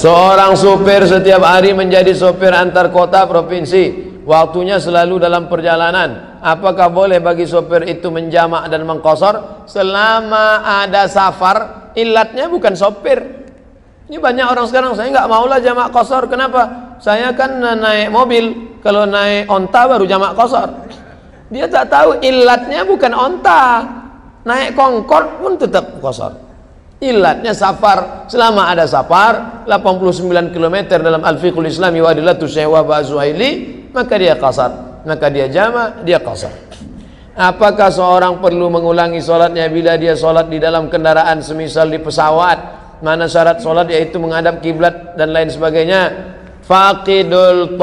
Seorang supir setiap hari menjadi supir antar kota provinsi. Waktunya selalu dalam perjalanan. Apakah boleh bagi supir itu menjamak dan mengkosor? Selama ada safar, ilatnya bukan supir. Ini banyak orang sekarang, saya nggak maulah jamak kosor. Kenapa? Saya kan naik mobil. Kalau naik onta baru jamak kosor. Dia tak tahu ilatnya bukan onta. Naik kongkor pun tetap kosor. Ilatnya safar. Selama ada safar, 89 km dalam Al-Fiqhul Islami wa adillatu syahwa Zuhaili, maka dia kasar. Maka dia jama, dia kasar. Apakah seorang perlu mengulangi solatnya bila dia solat di dalam kendaraan semisal di pesawat? Mana syarat solat yaitu menghadap kiblat dan lain sebagainya? Faqidul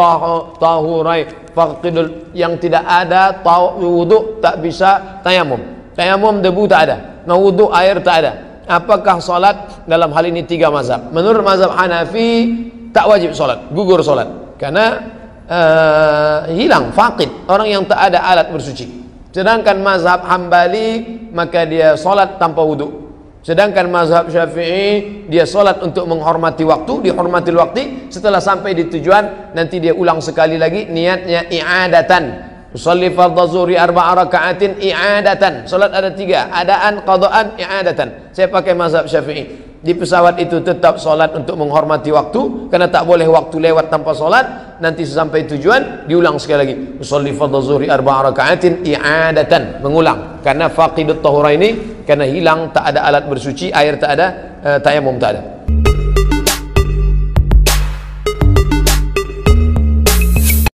tahurai, faqidul yang tidak ada wudhu tak bisa tayamum. Tayamum debu tak ada, mau wudhu air tak ada apakah solat dalam hal ini tiga mazhab? Menurut mazhab Hanafi tak wajib solat gugur solat. Karena uh, hilang faqid. Orang yang tak ada alat bersuci. Sedangkan mazhab Hambali maka dia solat tanpa wudhu sedangkan mazhab Syafi'i dia solat untuk menghormati waktu dihormati waktu. Setelah sampai di tujuan nanti dia ulang sekali lagi niatnya i'adatan Usalli fardhu zuhri arba'a raka'atin i'adatan. Salat ada tiga, adaan, qadaan, i'adatan. Saya pakai mazhab Syafi'i. Di pesawat itu tetap solat untuk menghormati waktu karena tak boleh waktu lewat tanpa solat. Nanti sampai tujuan diulang sekali lagi. Usalli fardhu zuhri arba'a raka'atin i'adatan. Mengulang. Karena faqidut tahura ini karena hilang tak ada alat bersuci, air tak ada, uh, tayamum tak ada.